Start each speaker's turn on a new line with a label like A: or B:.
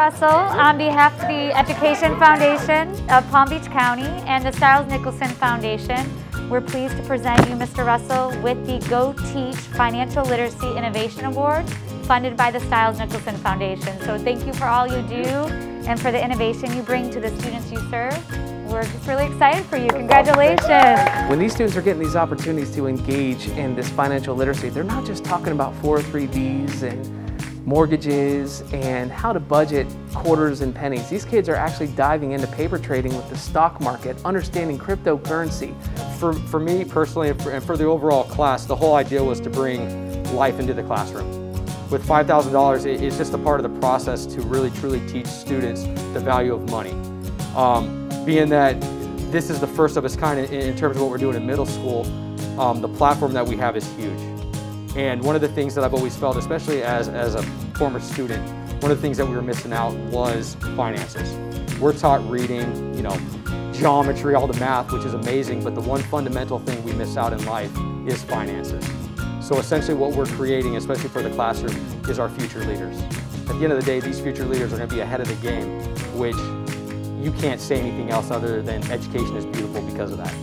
A: Russell. On behalf of the Education Foundation of Palm Beach County and the Stiles Nicholson Foundation, we're pleased to present you, Mr. Russell, with the Go Teach Financial Literacy Innovation Award funded by the Stiles Nicholson Foundation. So thank you for all you do and for the innovation you bring to the students you serve. We're just really excited for you. Congratulations.
B: When these students are getting these opportunities to engage in this financial literacy, they're not just talking about 403Bs and mortgages and how to budget quarters and pennies. These kids are actually diving into paper trading with the stock market, understanding cryptocurrency.
C: For, for me personally and for, and for the overall class, the whole idea was to bring life into the classroom. With $5,000, it's just a part of the process to really truly teach students the value of money. Um, being that this is the first of its kind in, in terms of what we're doing in middle school, um, the platform that we have is huge. And one of the things that I've always felt, especially as, as a former student, one of the things that we were missing out was finances. We're taught reading, you know, geometry, all the math, which is amazing, but the one fundamental thing we miss out in life is finances. So essentially what we're creating, especially for the classroom, is our future leaders. At the end of the day, these future leaders are going to be ahead of the game, which you can't say anything else other than education is beautiful because of that.